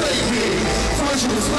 forsake me. Fortune